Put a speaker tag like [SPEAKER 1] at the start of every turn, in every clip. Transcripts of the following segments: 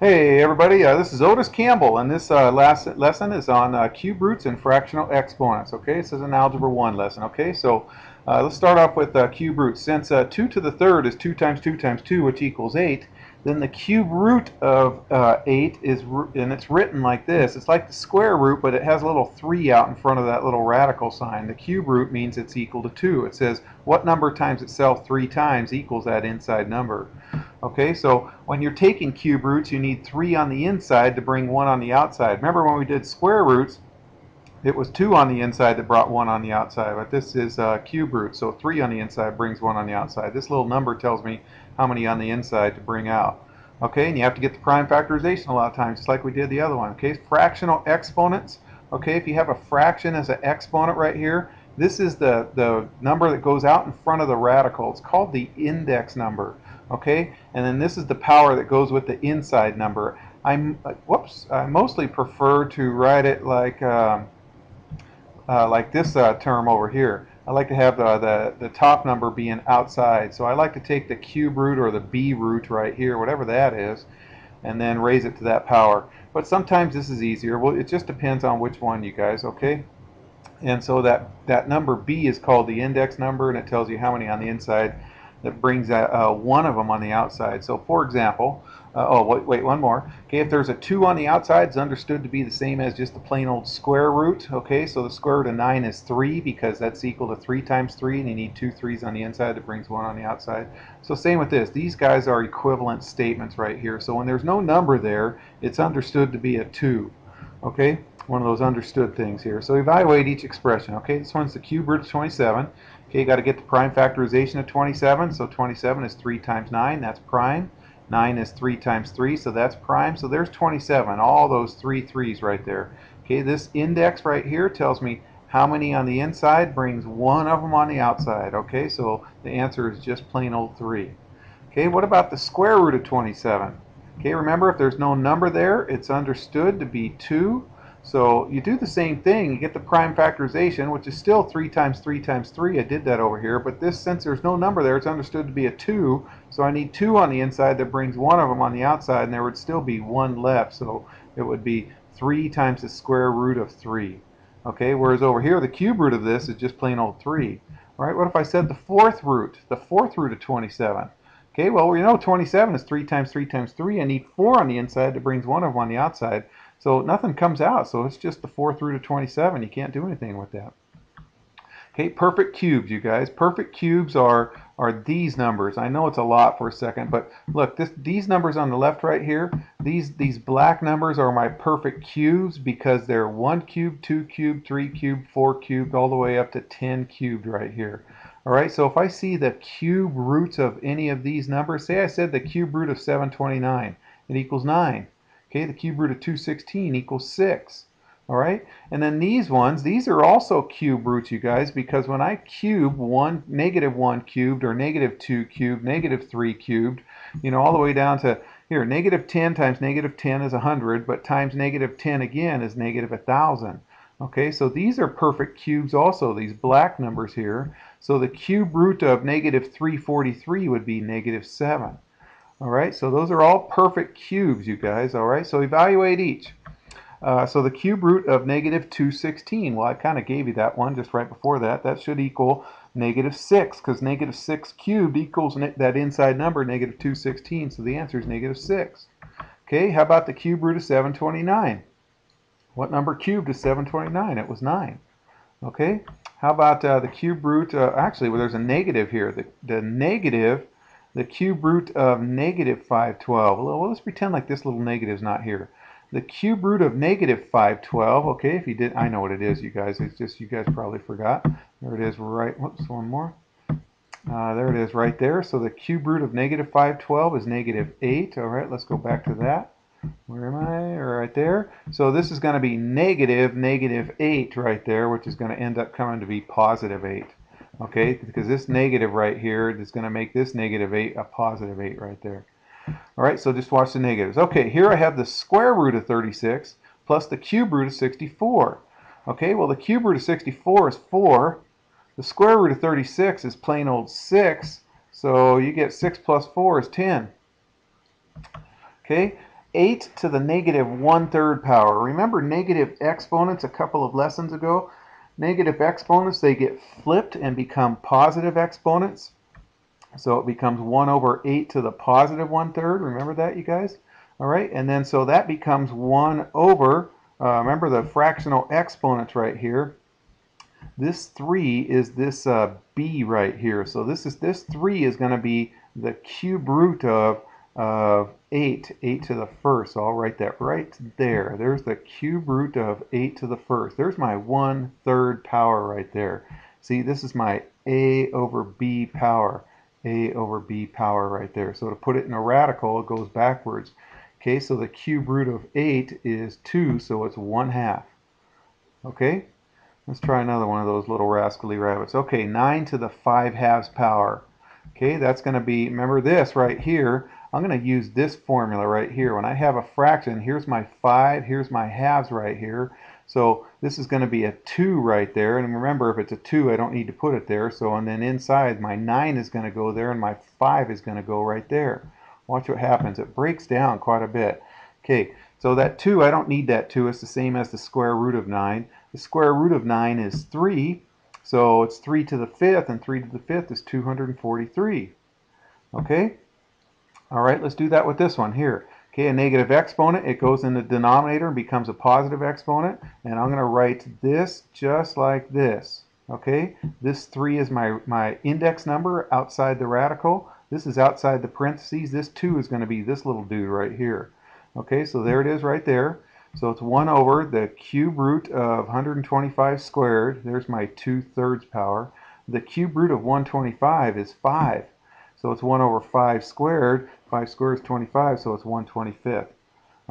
[SPEAKER 1] Hey everybody, uh, this is Otis Campbell and this uh, last lesson is on uh, cube roots and fractional exponents. Okay, this is an Algebra 1 lesson. Okay, so uh, let's start off with uh, cube roots. Since uh, 2 to the third is 2 times 2 times 2 which equals 8, then the cube root of uh, 8 is, and it's written like this. It's like the square root, but it has a little 3 out in front of that little radical sign. The cube root means it's equal to 2. It says what number times itself 3 times equals that inside number. Okay, so when you're taking cube roots, you need 3 on the inside to bring 1 on the outside. Remember when we did square roots, it was 2 on the inside that brought 1 on the outside, but this is uh, cube root, so 3 on the inside brings 1 on the outside. This little number tells me how many on the inside to bring out. Okay, and you have to get the prime factorization a lot of times, just like we did the other one. Okay, fractional exponents. Okay, if you have a fraction as an exponent right here, this is the, the number that goes out in front of the radical. It's called the index number. Okay, and then this is the power that goes with the inside number. I'm, uh, whoops, I mostly prefer to write it like, um, uh, like this uh, term over here. I like to have the, the, the top number being outside. So I like to take the cube root or the b root right here, whatever that is, and then raise it to that power. But sometimes this is easier. Well, it just depends on which one, you guys, okay? And so that, that number b is called the index number, and it tells you how many on the inside that brings uh, one of them on the outside. So for example, uh, oh wait, wait, one more. Okay, if there's a 2 on the outside, it's understood to be the same as just the plain old square root. Okay, so the square root of 9 is 3 because that's equal to 3 times 3 and you need two 3's on the inside that brings one on the outside. So same with this. These guys are equivalent statements right here. So when there's no number there, it's understood to be a 2. Okay, one of those understood things here. So evaluate each expression. Okay, this one's the cube root of 27. Okay, you got to get the prime factorization of 27. So 27 is 3 times 9. That's prime. 9 is 3 times 3, so that's prime. So there's 27, all those three threes right there. Okay, this index right here tells me how many on the inside brings one of them on the outside. Okay, so the answer is just plain old 3. Okay, what about the square root of 27? Okay, remember if there's no number there, it's understood to be 2. So you do the same thing. You get the prime factorization, which is still 3 times 3 times 3. I did that over here. But this, since there's no number there, it's understood to be a 2. So I need 2 on the inside that brings one of them on the outside, and there would still be 1 left. So it would be 3 times the square root of 3. Okay, whereas over here, the cube root of this is just plain old 3. All right, what if I said the fourth root? The fourth root of 27. Okay, well, we know 27 is 3 times 3 times 3. I need 4 on the inside that brings one of them on the outside. So nothing comes out, so it's just the fourth root of 27. You can't do anything with that. Okay, perfect cubes, you guys. Perfect cubes are are these numbers. I know it's a lot for a second, but look, this, these numbers on the left right here, these these black numbers are my perfect cubes because they're 1 cubed, 2 cubed, 3 cubed, 4 cubed, all the way up to 10 cubed right here. All right, so if I see the cube root of any of these numbers, say I said the cube root of 729, it equals 9. Okay, the cube root of 216 equals 6. All right, and then these ones, these are also cube roots, you guys, because when I cube 1, negative 1 cubed, or negative 2 cubed, negative 3 cubed, you know, all the way down to, here, negative 10 times negative 10 is 100, but times negative 10 again is negative 1,000. Okay, so these are perfect cubes also, these black numbers here. So the cube root of negative 343 would be negative 7. All right, so those are all perfect cubes, you guys. All right, so evaluate each. Uh, so the cube root of negative 216, well, I kind of gave you that one just right before that. That should equal negative 6, because negative 6 cubed equals that inside number, negative 216, so the answer is negative 6. Okay, how about the cube root of 729? What number cubed is 729? It was 9. Okay, how about uh, the cube root, uh, actually, well, there's a negative here. The, the negative the cube root of negative 512. Well, let's pretend like this little negative is not here. The cube root of negative 512, okay, if you did, I know what it is, you guys. It's just you guys probably forgot. There it is right, whoops, one more. Uh, there it is right there. So the cube root of negative 512 is negative 8. All right, let's go back to that. Where am I? Right there. So this is going to be negative negative 8 right there, which is going to end up coming to be positive 8 okay because this negative right here is going to make this negative 8 a positive 8 right there. Alright so just watch the negatives. Okay here I have the square root of 36 plus the cube root of 64 okay well the cube root of 64 is 4 the square root of 36 is plain old 6 so you get 6 plus 4 is 10 okay 8 to the negative 1 third power. Remember negative exponents a couple of lessons ago? Negative exponents, they get flipped and become positive exponents. So it becomes 1 over 8 to the positive 1 third. Remember that, you guys? All right, and then so that becomes 1 over, uh, remember the fractional exponents right here. This 3 is this uh, b right here. So this is this 3 is going to be the cube root of of 8, 8 to the first. So I'll write that right there. There's the cube root of 8 to the first. There's my 1 third power right there. See, this is my a over b power. a over b power right there. So to put it in a radical, it goes backwards. Okay, so the cube root of 8 is 2, so it's 1 half. Okay, let's try another one of those little rascally rabbits. Okay, 9 to the 5 halves power. Okay, that's going to be, remember this right here, I'm going to use this formula right here. When I have a fraction, here's my 5, here's my halves right here. So this is going to be a 2 right there. And remember, if it's a 2, I don't need to put it there. So and then inside, my 9 is going to go there, and my 5 is going to go right there. Watch what happens. It breaks down quite a bit. Okay, so that 2, I don't need that 2. It's the same as the square root of 9. The square root of 9 is 3. So it's 3 to the 5th, and 3 to the 5th is 243. Okay? All right, let's do that with this one here. Okay, a negative exponent, it goes in the denominator and becomes a positive exponent. And I'm going to write this just like this. Okay, this 3 is my, my index number outside the radical. This is outside the parentheses. This 2 is going to be this little dude right here. Okay, so there it is right there. So it's 1 over the cube root of 125 squared. There's my 2 thirds power. The cube root of 125 is 5. So it's 1 over 5 squared. 5 squared is 25, so it's 1 25th.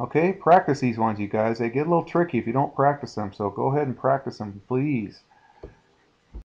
[SPEAKER 1] Okay, practice these ones, you guys. They get a little tricky if you don't practice them, so go ahead and practice them, please.